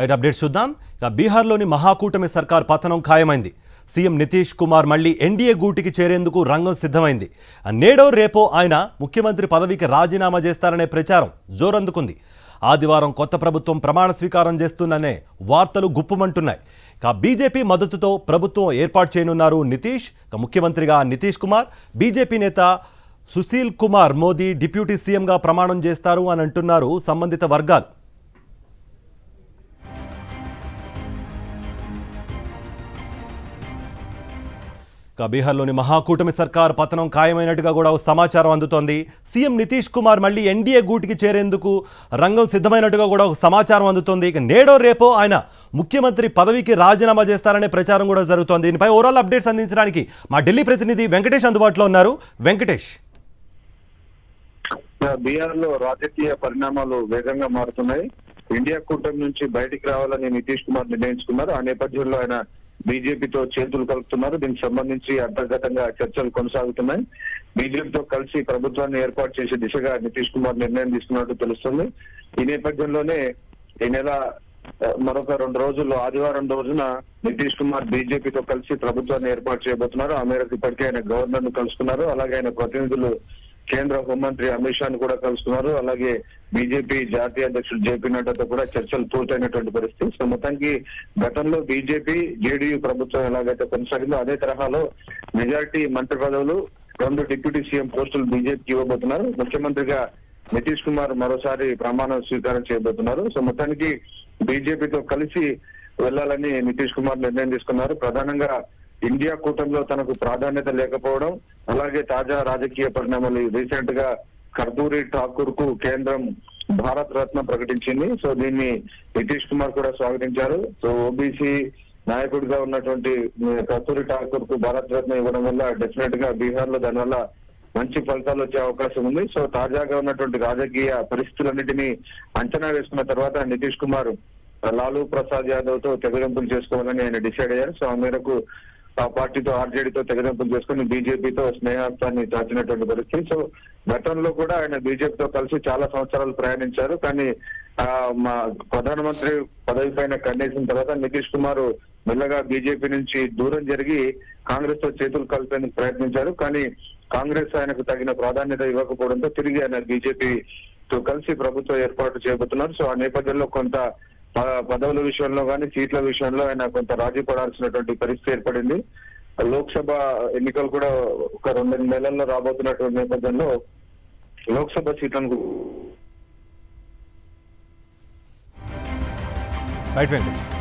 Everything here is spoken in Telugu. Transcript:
రైట్ అప్డేట్స్ చూద్దాం. ఇక బీహార్లోని మహాకూటమి సర్కార్ పతనం ఖాయమైంది. సీఎం నితీష్ కుమార్ మళ్ళీ ఎన్డీఏ గూటికి చేరేందుకు రంగం సిద్ధమైంది. నేడో రేపో ఆయన ముఖ్యమంత్రి పదవికి రాజీనామా చేస్తారనే ప్రచారం జోరందుకుంది. ఆదివారం కొత్త ప్రభుత్వం ప్రమాణ స్వీకారం చేస్తుందనే వార్తలు గుప్పుమంటున్నాయి. ఇక బీజేపీ మద్దతుతో ప్రభుత్వం ఏర్పాటు చేయనున్నారు నితీష్. ఇక ముఖ్యమంత్రిగా నితీష్ కుమార్ బీజేపీ నేత సుశీల్ కుమార్ మోదీ డిప్యూటీ సీఎంగా ప్రమాణం చేస్తారు అని అంటున్నారు సంబంధిత వర్గాలు. బీహార్లోని మహాకూటమి సర్కార్ పతనం ఖాయమైనట్టుగా కూడా సమాచారం అందుతోంది. సీఎం నితీష్ కుమార్ మళ్ళీ ఎన్డీఏ గూటికి చేరేందుకు రంగం సిద్ధమైనట్టుగా కూడా ఒక సమాచారం అందుతోంది. ఇక నేడో రేపో ఆయన ముఖ్యమంత్రి పదవికి రాజీనామా చేస్తారనే ప్రచారం కూడా జరుగుతోంది. దీనిపై ఓవరాల్ అప్డేట్స్ అందించడానికి మా ఢిల్లీ ప్రతినిధి వెంకటేష్ అందుబాటులో ఉన్నారు. వెంకటేష్. బీహార్లో రాజకీయ పరిణామాలు వేగంగా మారుతున్నాయి. ఇండియా కూటమి నుంచి బయటికి రావాలని నితీష్ కుమార్ నిర్ణయించుకున్నారు. ఆ నేపథ్యంలో ఆయన బీజేపీతో చేతులు కలుపుతున్నారు. దీనికి సంబంధించి అంతర్గతంగా చర్చలు కొనసాగుతున్నాయి. బీజేపీతో కలిసి ప్రభుత్వాన్ని ఏర్పాటు చేసే దిశగా నితీష్ కుమార్ నిర్ణయం తీసుకున్నట్టు తెలుస్తుంది. ఈ నేపథ్యంలోనే ఈ నెల మరొక రెండు రోజుల్లో ఆదివారం రోజున నితీష్ కుమార్ బీజేపీతో కలిసి ప్రభుత్వాన్ని ఏర్పాటు చేయబోతున్నారు. ఆ మేరకు ఇప్పటికే ఆయన గవర్నర్ను కలుసుకున్నారు. అలాగే ఆయన ప్రతినిధులు కేంద్ర హోంమంత్రి అమిత్ షాను కూడా కలుస్తున్నారు. అలాగే బీజేపీ జాతీయ అధ్యక్షుడు జేపీ నడ్డాతో కూడా చర్చలు పూర్తయినటువంటి పరిస్థితి. సో మొత్తానికి గతంలో బీజేపీ జేడీయూ ప్రభుత్వం ఎలాగైతే కొనసాగిందో అదే తరహాలో మెజారిటీ మంత్రి పదవులు రెండు డిప్యూటీ సీఎం పోస్టులు బీజేపీకి ఇవ్వబోతున్నారు. ముఖ్యమంత్రిగా నితీష్ కుమార్ మరోసారి ప్రమాణ స్వీకారం చేయబోతున్నారు. సో మొత్తానికి బీజేపీతో కలిసి వెళ్ళాలని నితీష్ కుమార్ నిర్ణయం తీసుకున్నారు. ప్రధానంగా ఇండియా కూటమిలో తనకు ప్రాధాన్యత లేకపోవడం అలాగే తాజా రాజకీయ పరిణామాలు రీసెంట్గా కర్దూరి ఠాకూర్కు కేంద్రం భారత్ రత్న ప్రకటించింది. సో దీన్ని నితీష్ కుమార్ కూడా స్వాగతించారు. సో ఓబీసీ నాయకుడిగా ఉన్నటువంటి కస్తూరి ఠాకూర్కు భారత్ రత్న ఇవ్వడం వల్ల డెఫినెట్గా బీహార్లో దానివల్ల మంచి ఫలితాలు వచ్చే అవకాశం ఉంది. సో తాజాగా ఉన్నటువంటి రాజకీయ పరిస్థితులన్నిటినీ అంచనా వేసుకున్న తర్వాత నితీష్ కుమార్ లాలూ ప్రసాద్ యాదవ్తో తెగలింపులు చేసుకోవాలని ఆయన డిసైడ్ అయ్యారు. సో ఆ మేరకు ఆ పార్టీతో ఆర్జేడీతో తెగదెంపులు చేసుకుని బీజేపీతో స్నేహాత్వాన్ని చాచినటువంటి పరిస్థితి. సో గతంలో కూడా ఆయన బీజేపీతో కలిసి చాలా సంవత్సరాలు ప్రయాణించారు. కానీ ఆ మా ప్రధానమంత్రి పదవి పైన కన్నేసిన తర్వాత నితీష్ కుమార్ మెల్లగా బీజేపీ నుంచి దూరం జరిగి కాంగ్రెస్తో చేతులు కలిపేందుకు ప్రయత్నించారు. కానీ కాంగ్రెస్ ఆయనకు తగిన ప్రాధాన్యత ఇవ్వకపోవడంతో తిరిగి ఆయన బీజేపీతో కలిసి ప్రభుత్వం ఏర్పాటు చేయబోతున్నారు సో ఆ నేపథ్యంలో కొంత పదవుల విషయంలో కానీ సీట్ల విషయంలో ఆయన కొంత రాజీ పడాల్సినటువంటి పరిస్థితి ఏర్పడింది. లోక్సభ ఎన్నికలు కూడా ఒక రెండు నెలల్లో రాబోతున్నటువంటి నేపథ్యంలో లోక్సభ సీట్లను రైట్ వెంకటేష్